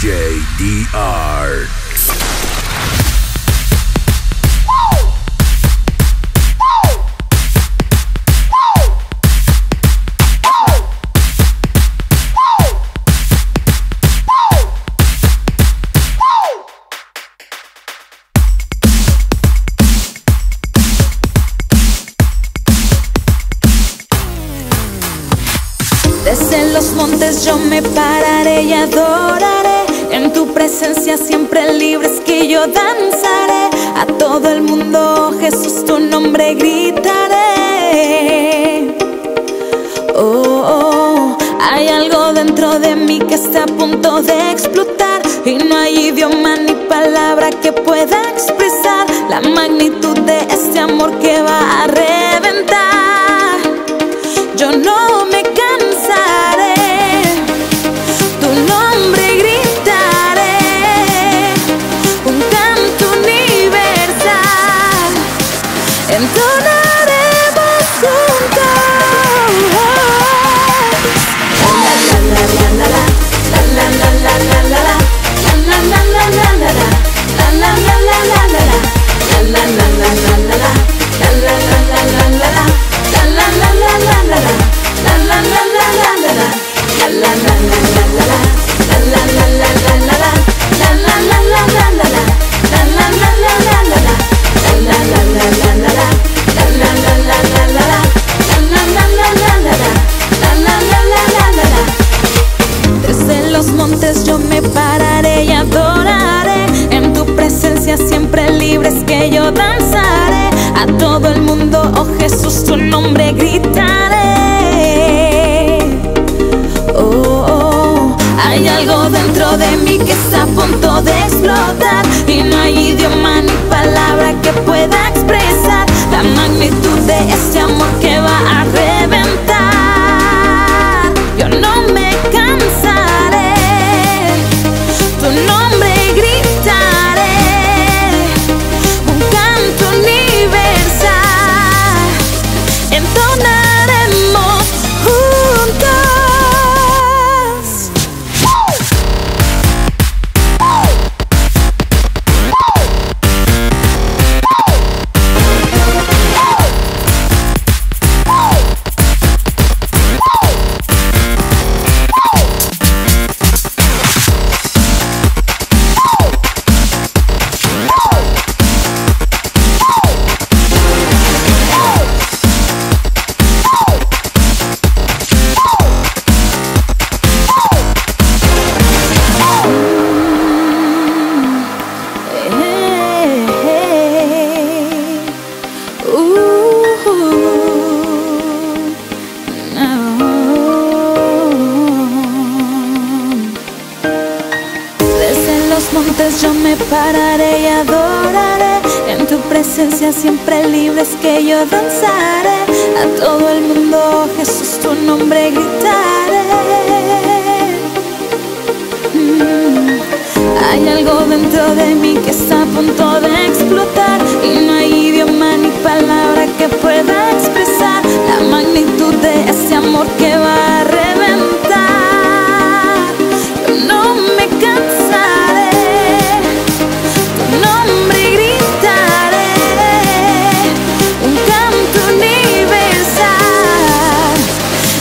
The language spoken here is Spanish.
JDR. Los montes yo me pararé y adoraré. En tu presencia siempre libres que yo danzaré. A todo el mundo, Jesús, tu nombre gritaré. Oh, oh, hay algo dentro de mí que está a punto de explotar. Y no hay idioma ni palabra que pueda expresar la magnitud de este amor que va a reventar. Pararé y adoraré. En tu presencia siempre libres que yo danzaré. A todo el mundo, Jesús, tu nombre gritaré. Mm. Hay algo dentro de mí que está a